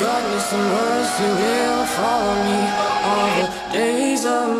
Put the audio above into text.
Got me some words to will follow me. All the days of my